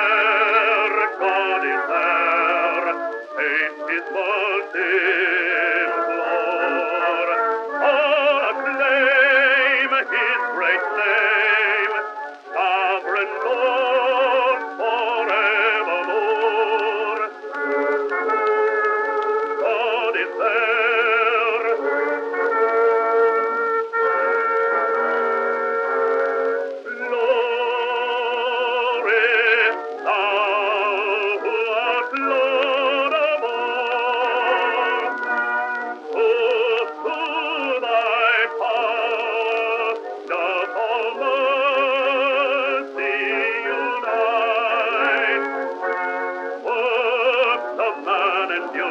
Herr, God is there, es ist wohl del Dios.